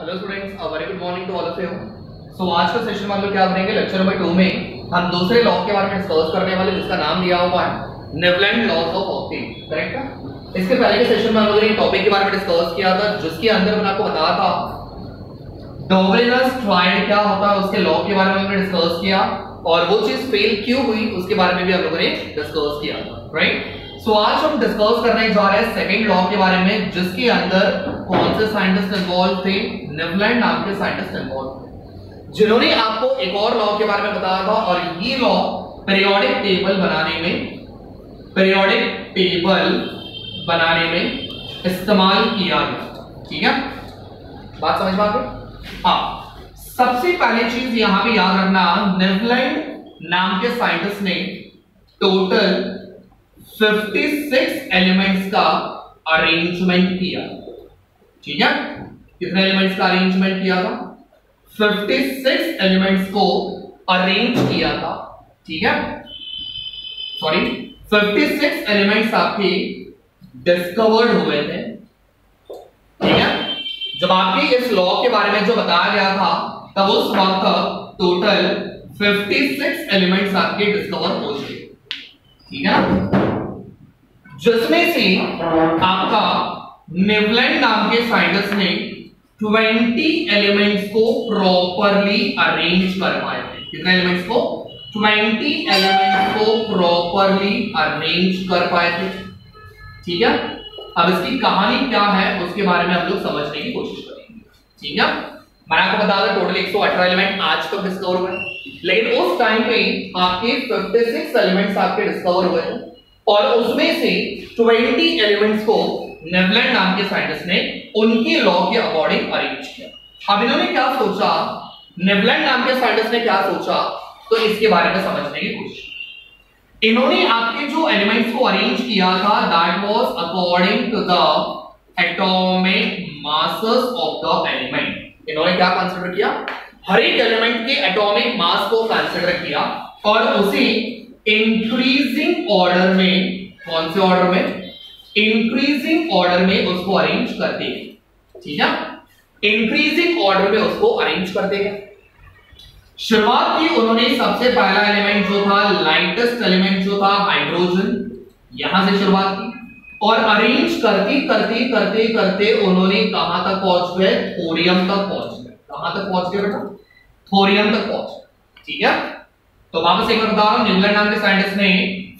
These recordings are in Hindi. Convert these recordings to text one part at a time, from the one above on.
Hello students very good morning to all of you so आज का सेशन में हम लोग क्या करेंगे? लेक्चर नंबर टू में हम दूसरे लॉ के बारे में डिस्कस करने वाले, जिसका नाम दिया हुआ है नेवलैंड लॉज ऑफ़ ऑप्टिक करेक्ट इसके पहले के सेशन में हम लोगों ने टॉपिक के बारे में डिस्कस किया था, जिसके अंदर मैंने आपको बताया था। डोवेनस ट्रायड क्या होता है, उसके लॉ के बारे में हमने डिस्कस किया, और वो चीज़ फेल क्यों हुई, उसके बारे में भी हम लोगों ने डिस्कस किया था। राइट सो आज हम डिस्कस करने जा रहे हैं सेकंड लॉ के बारे में, जिसके अंदर कौन से साइंटिस्ट इन्वॉल्व थे? नेवलैंड नाम के साइंटिस्ट इन्वॉल्व थे। जिन्होंने आपको एक और लॉ के बारे में बताया था, और ये लॉ पीरियोडिक टेबल बनाने में पीरियोडिक टेबल बनाने में इस्तेमाल किया गया ठीक है? बात समझ में आ गई? हाँ। सबसे पहली चीज़ यहाँ पे याद रखना नेवलैंड नाम के साइंटिस्ट ने टोटल 56 एलिमेंट्स का अरेंजमेंट किया। ठीक है? कितने एलिमेंट्स का अरेंजमेंट किया था? 56 एलिमेंट्स को अरेंज किया था, ठीक है? सॉरी 56 एलिमेंट्स आपके डिस्कवर्ड हुए थे, ठीक है? जब आपके इस लॉ के बारे में जो बताया गया था, तब उस वक्त टोटल 56 एलिमेंट्स आपके डिस्कवर हो चुके ठीक है जिसमें से आपका नेवलैंड नाम के साइंटिस्ट ने 20 एलिमेंट्स को प्रॉपरली अरेंज कर पाए थे कितने एलिमेंट्स को? 20 एलिमेंट्स को प्रॉपरली अरेंज कर पाए थे ठीक है? अब इसकी कहानी क्या है, उसके बारे में हम लोग समझने की कोशिश करेंगे। ठीक है? मैंने आपको बता दें टोटल 118 एलिमेंट आज तक डिस्कवर हुए लेकिन उस टाइम पे आपके 56 एलिमेंट्स आपके डिस्कवर हुए और उसमें से 20 एलिमेंट्स को नेवलैंड नाम के साइंटिस्ट ने उनके लॉ के अकॉर्डिंग अरेंज किया। अब इन्होंने क्या सोचा? नेवलैंड नाम के साइंटिस्ट ने क्या सोचा? तो इसके बारे में समझने की कोशिश इन्होंने आपके जो एलिमेंट्स को अरेंज किया था that was according to the atomic masses of the element इन्होंने क्या कंसीडर किया? हर एक एलिमेंट के एटॉमिक मास को कंसीडर किया। और उसी इंक्रीजिंग ऑर्डर में, कौन से ऑर्डर में? इंक्रीजिंग ऑर्डर में उसको अरेंज करते हैं। ठीक है? इंक्रीजिंग ऑर्डर में उसको अरेंज करते हैं। शुरुआत की उन्होंने सबसे पहला एलिमेंट जो था लाइटेस्ट एलिमेंट जो था हाइड्रोजन यहाँ से शुरुआत की। और अरेंज करते करते करते करते उन्होंने कहाँ तक पहुँच गए? थोरियम तक पहुँच गए। कहाँ तक पहुँच गए बेटा? थोरियम तक पहुँच ठीक है? तो वापस एक बार बता रहा हूँ नाम के साइंटिस्ट ने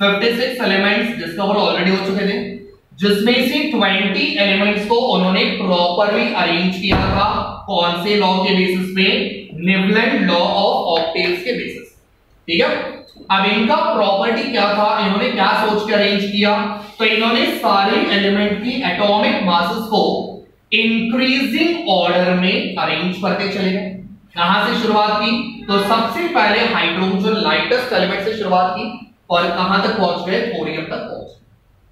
56 एलिमेंट्स डिस्कवर ऑलरेडी हो चुके थे। जिसमें से 20 एलिमेंट्स को उन्होंने प्रॉपरली अरेंज किया था। कौन से लॉ के बेसिस पे? न्यूलैंड लॉ ऑफ़ ऑक्टेव्स के बेसिस ठीक है? अब इनका प्रॉपर्टी क्या था? इन्होंने क्या सोच के अरेंज किया? तो इन्होंने सारे एलिमेंट की एटॉमिक मासेस को इंक्रीजिंग ऑर्डर में अरेंज करते चले गए। कहाँ से शुरुआत की? तो सबसे पहले हाइड्रोजन लाइटेस्ट एलिमेंट से शुरुआत की और कहाँ तक पहुँच गए? थोरियम तक पहुँच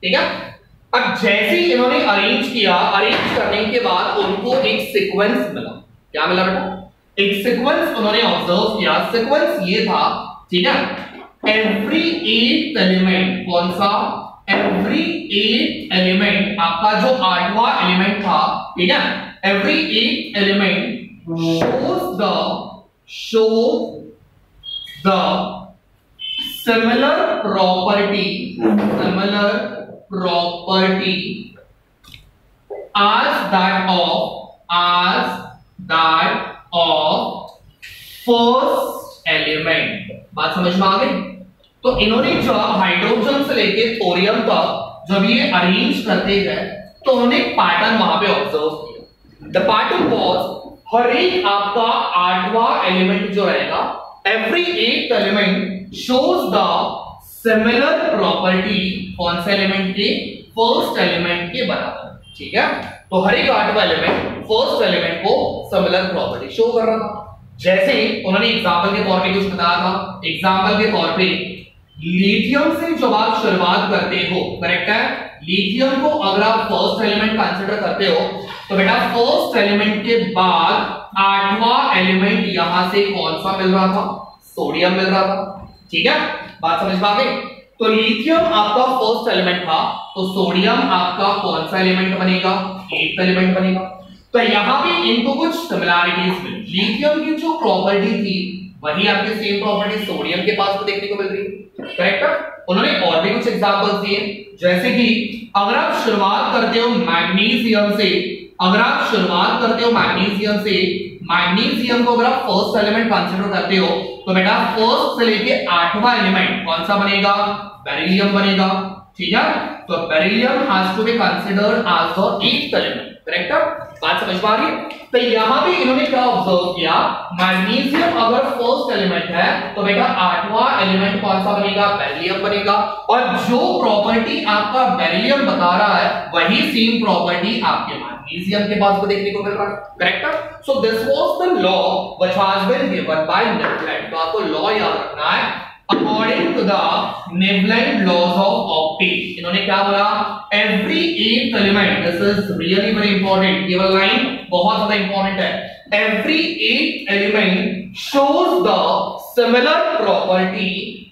ठीक है? अब जैसे ही इन्होंने अरेंज किया अरेंज करने के बाद उनको एक सीक्वेंस मिला। क्या मिला बेटा? एक सीक्वेंस उन्होंने ऑब्ज़र्व किया। सीक्वेंस ये था, ठीक है? एवरी एट एलिमेंट कौन सा? एवरी एट एलिमेंट आपका जो आठवां एलिमेंट था, ठीक है? Every eight element shows the show the similar property, similar property. As that of, as that of first element. बात समझ में आ गई? तो इन्होंने जो हाइड्रोजन से लेके थोरियम तक जब ये अरेंज करते गए तो उन्होंने पैटर्न वहाँ पे ऑब्ज़र्व किया। द पैटर्न वाज हर एक आपका आठवां एलिमेंट जो रहेगा every eight element shows the similar property कौन से एलिमेंट के? फ़र्स्ट एलिमेंट के बराबर। ठीक है? तो हर एक आठवां एलिमेंट फ़र्स्ट एलिमेंट को सिमिलर प्रॉपर्टी शो कर रहा था। जैसे उन्होंने एग्ज़ाम्पल के तौर पे कुछ बताया था एग्ज़ाम्पल के तौर पे लिथियम से जब आप शुरुआत करते हो करेक्ट है? लिथियम को अगर आप फ़र्स्ट एलिमेंट कंसिडर करते हो तो बेटा फ़र्स्ट एलिमेंट के बाद आठवां एलिमेंट यहाँ से कौन सा मिल रहा था? सोडियम मिल रहा था। ठीक है? बात समझ पा गए तो लिथियम आपका फ़र्स्ट एलिमेंट था तो सोडियम आपका कौन सा एलिमेंट बनेगा? एट एलिमेंट बनेगा। तो यहाँ भी इनको कुछ सिमिलैरिटीज मिली लिथियम की जो प्रॉपर्टी थी, वही आपकी सेम प्रॉपर्टी सोडियम के पास तो देखने को मिल रही है। करेक्ट उन्होंने और भी कुछ एग्जांपल्स दिए। जैसे कि, अगर आप शुरुआत करते हो मैग्नीशियम से अगर आप शुरुआत करते हो मैग्नीशियम से मैग्नीशियम को अगर आप फ़र्स्ट एलिमेंट कंसिडर करते हो तो बेटा फ़र्स्ट से लेके आठवां एलिमेंट कौन सा बनेगा? बेरिलियम बनेगा। ठीक है? तो beryllium has to be considered as the eighth element correct बात समझ पा रही तो यहाँ भी इन्होंने क्या ऑब्ज़र्व किया? मैग्नीशियम अगर फ़र्स्ट एलिमेंट है तो बेटा आठवां एलिमेंट कौन सा बनेगा? बेरिलियम बनेगा। और जो प्रॉपर्टी आपका बेरिलियम बता रहा है, वही सेम प्रॉपर्टी आपके मैग्नीशियम के पास को देखने को मिल रहा है correct so this was the law which has been given by Newton तो आपको लॉ याद रखना है। According to the Newland laws of optics इन्होंने क्या बोला? Every eighth element this is really very important केवल लाइन बहुत ज़्यादा इंपॉर्टेंट है. Every eighth element shows the similar property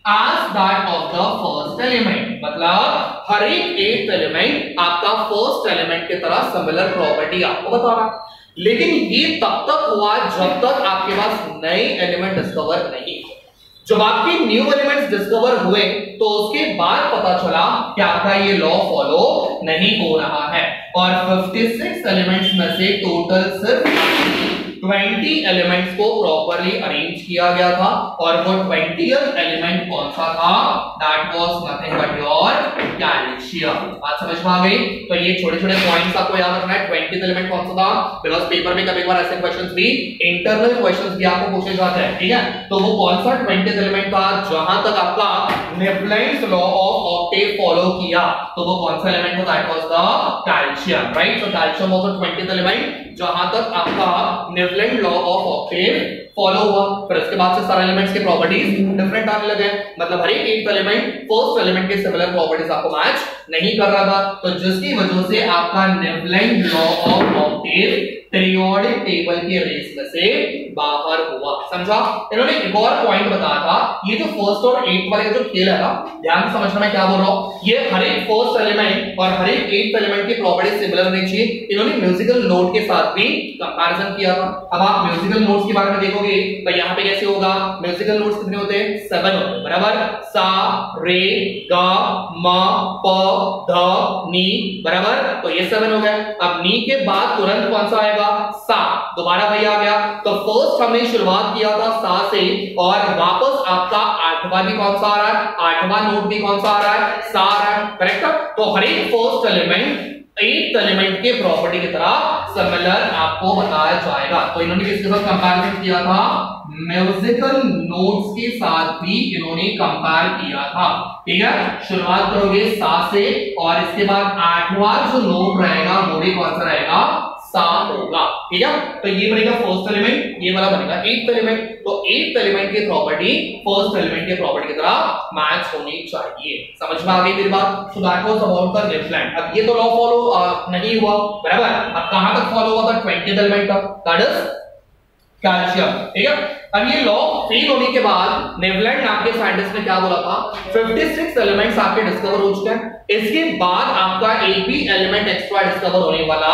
as that of the first element. मतलब हर एक एथ एलिमेंट आपका फ़र्स्ट एलिमेंट की तरह सिमिलर प्रॉपर्टी आपको बता रहा। लेकिन ये तब तक हुआ जब तक आपके पास नए एलिमेंट डिस्कवर नहीं जब आपके न्यू एलिमेंट्स डिस्कवर हुए तो उसके बाद पता चला कि आपका ये लॉ फॉलो नहीं हो रहा है। और 56 एलिमेंट्स में से टोटल सिर्फ़ 20 एलिमेंट्स को प्रॉपरली अरेंज किया गया था और वो 20th एलिमेंट कौन सा था? That was nothing but your calcium बात समझ में आ गई? तो ये छोटे-छोटे पॉइंट्स आपको याद रखना है। 20th एलिमेंट कौन सा था? बिकॉज़ पेपर में कभी बार ऐसे क्वेश्चंस भी इंटरनल क्वेश्चंस भी आपको पूछे जाते हैं, ठीक है? तो वो कौन सा 20th एलिमेंट था? जहाँ तक आपका Newlands law of octave follow किया तो वो कौन सा एलिमेंट था? That was the calcium right so calcium was the 20th element जहाँ तक आपका Newland law of octave follow हुआ। फिर उसके बाद से सारे एलिमेंट्स के प्रॉपर्टीज़ डिफरेंट आने लगे मतलब हर एक एक एलिमेंट फ़र्स्ट एलिमेंट के सिमिलर प्रॉपर्टीज़ आपको मैच नहीं कर रहा था। तो जिसकी वजह से आपका Newland law of octave periodic table के रेस में से बाहर हुआ। समझा? इन्होंने एक और पॉइंट बताया था। ये जो फ़र्स्ट और एट वाले जो खेल है ना, ध्यान से समझना मैं क्या बोल रहा हूँ। ये हर एक फ़र्स्ट एलिमेंट और हर एक एट एलिमेंट की प्रॉपर्टी सिमिलर होनी चाहिए। इन्होंने म्यूजिकल नोट के साथ भी कंपैरिजन किया था। अब आप म्यूजिकल नोट्स के बारे में देखोगे तो यहाँ पे कैसे होगा? म्यूजिकल नोट्स कितने होते हैं? सेवन होते हैं, बराबर? सा, रे, गा, म, प, ध, नी, बराबर? तो ये सेवन हो गए अब नी के बाद तुरंत कौन सा आएगा? सा। दोबारा वही आ गया। तो फ़र्स्ट हमने शुरुआत किया था सा से, और वापस आपका आठवां भी कौन सा आ रहा है? आठवां नोट भी कौन सा आ रहा है? सा आ रहा है। करेक्ट तो हर एक फ़र्स्ट एलिमेंट एट एलिमेंट के प्रॉपर्टी की तरह सिमिलर आपको बताया जाएगा। तो इन्होंने किसके साथ कंपैरिजन किया था? म्यूजिकल नोट्स के साथ भी इन्होंने कंपेयर किया था। ठीक है? शुरुआत करोगे सा से, और इसके बाद आठवां जो नोट रहेगा, वो भी कौन सा रहेगा? सात होगा। ठीक है? तो ये बनेगा फ़र्स्ट एलिमेंट ये वाला बनेगा एट एलिमेंट तो एट एलिमेंट की प्रॉपर्टी फ़र्स्ट एलिमेंट की प्रॉपर्टी की तरह मैच होनी चाहिए। समझ में आ गई मेरी बात? So that was about the left अब ये तो लॉ फॉलो नहीं हुआ। बराबर? अब कहाँ तक फॉलो हुआ था? 20th एलिमेंट का। दैट इज़ कैल्शियम ठीक है? अब ये लॉ फेल होने के बाद नेवलैंड नाम के साइंटिस्ट ने क्या बोला था? 56 एलिमेंट्स आपके डिस्कवर हो चुके हैं। इसके बाद आपका एक भी एलिमेंट एक्स्ट्रा डिस्कवर होने वाला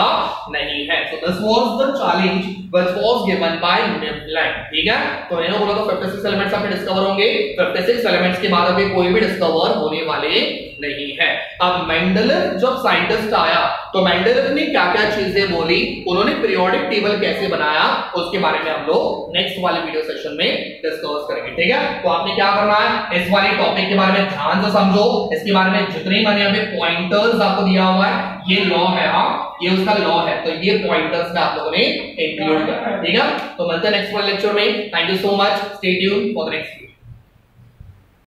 नहीं है। So this was the challenge which was given by Newland ठीक है? तो इन्होंने बोला था 56 एलिमेंट्स आपके डिस्कवर होंगे। 56 एलिमेंट्स के बाद अभी कोई भी डिस्कवर होने वाले नहीं है। अब मेंडलेव जब साइंटिस्ट आया तो मेंडलेव ने क्या क्या चीज़ें बोली? उन्होंने पीरियोडिक टेबल कैसे बनाया? उसके बारे में हम लोग नेक्स्ट वाले वीडियो सेशन में डिस्कस करेंगे, ठीक है? तो आपने क्या करना है? इस वाले टॉपिक के बारे में ध्यान से समझो। इसके बारे में जितने मैंने यहाँ पे पॉइंटर्स आपको दिया हुआ है, ये लॉ है हाँ? ये उसका लॉ है तो ये पॉइंटर्स में आप लोगों ने इंक्लूड करना है, ठीक है? तो मिलते हैं नेक्स्ट वाले लेक्चर में। Thank you so much stay tune for next